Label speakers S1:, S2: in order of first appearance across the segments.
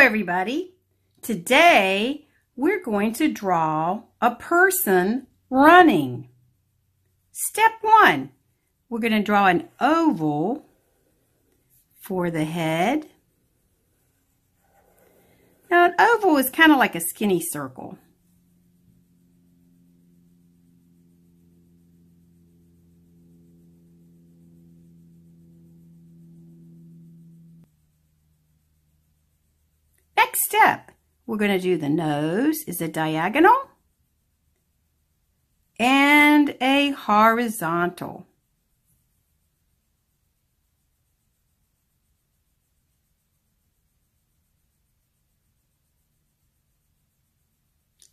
S1: everybody. Today we're going to draw a person running. Step one, we're going to draw an oval for the head. Now an oval is kind of like a skinny circle. Next step, we're going to do the nose is a diagonal and a horizontal.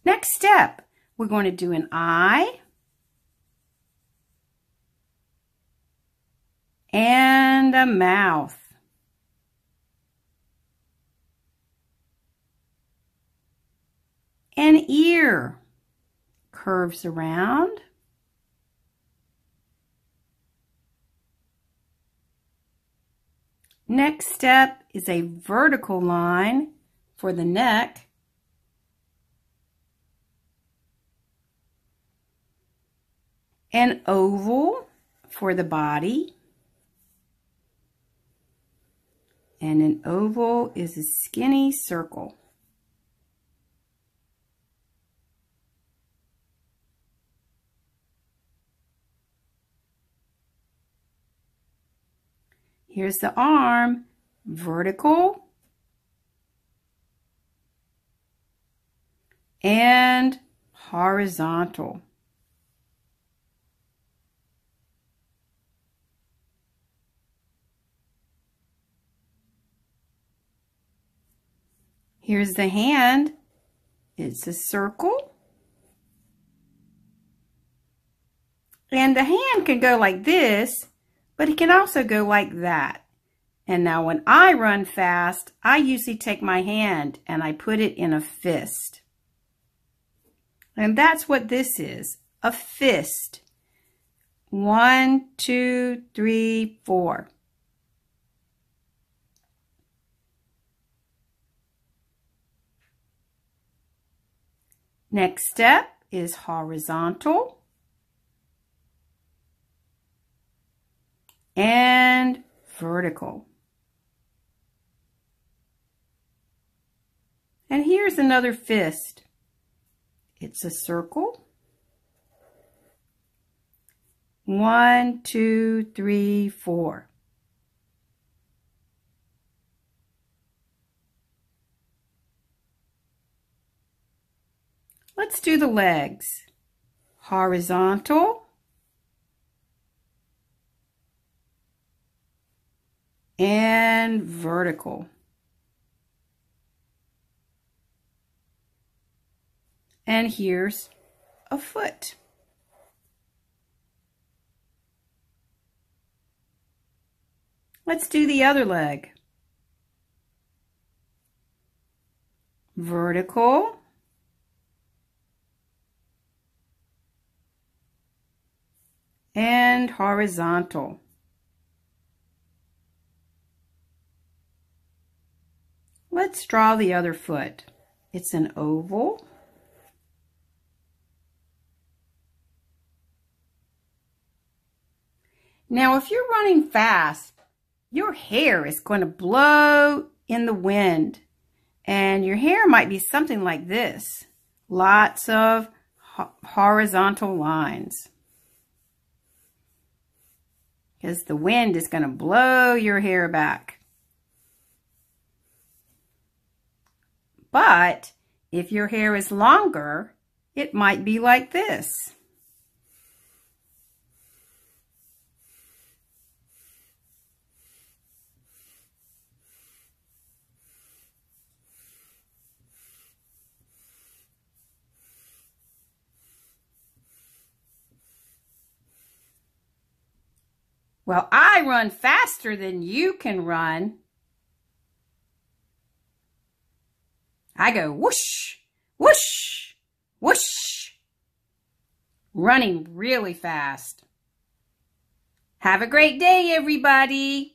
S1: Next step, we're going to do an eye and a mouth. An ear curves around. Next step is a vertical line for the neck. An oval for the body. And an oval is a skinny circle. Here's the arm, vertical and horizontal. Here's the hand. It's a circle. And the hand can go like this but it can also go like that. And now when I run fast, I usually take my hand and I put it in a fist. And that's what this is, a fist. One, two, three, four. Next step is horizontal. And vertical. And here's another fist. It's a circle. One, two, three, four. Let's do the legs. Horizontal. And vertical. And here's a foot. Let's do the other leg. Vertical. And horizontal. Let's draw the other foot. It's an oval. Now, if you're running fast, your hair is going to blow in the wind. And your hair might be something like this. Lots of horizontal lines. Because the wind is going to blow your hair back. But if your hair is longer, it might be like this. Well, I run faster than you can run. I go whoosh, whoosh, whoosh, running really fast. Have a great day, everybody.